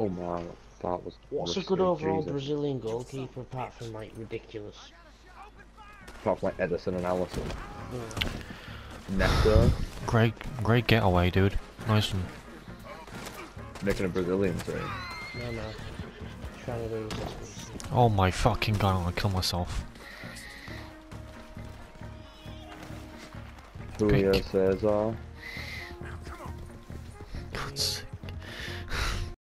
Oh my, that was. What's a good overall Jesus. Brazilian goalkeeper apart from like ridiculous? Apart from like Ederson and Alisson. Hmm. Yeah. Neto. Great, great getaway, dude. Nice one. Making a Brazilian thing. No, no. Trying to lose this Oh my fucking god! I'm gonna kill myself. Julio Cesar. God's sake.